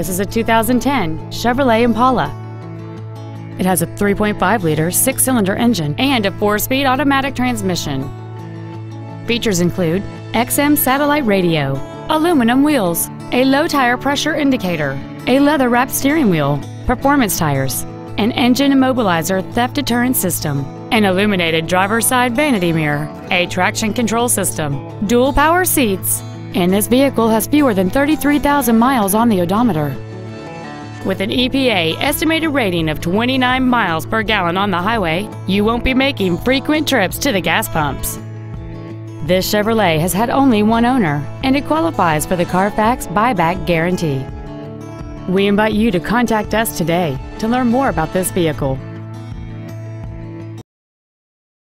This is a 2010 Chevrolet Impala. It has a 3.5-liter six-cylinder engine and a four-speed automatic transmission. Features include XM satellite radio, aluminum wheels, a low-tire pressure indicator, a leather-wrapped steering wheel, performance tires, an engine immobilizer theft deterrent system, an illuminated driver's side vanity mirror, a traction control system, dual power seats, and this vehicle has fewer than 33,000 miles on the odometer. With an EPA estimated rating of 29 miles per gallon on the highway, you won't be making frequent trips to the gas pumps. This Chevrolet has had only one owner, and it qualifies for the Carfax buyback guarantee. We invite you to contact us today to learn more about this vehicle.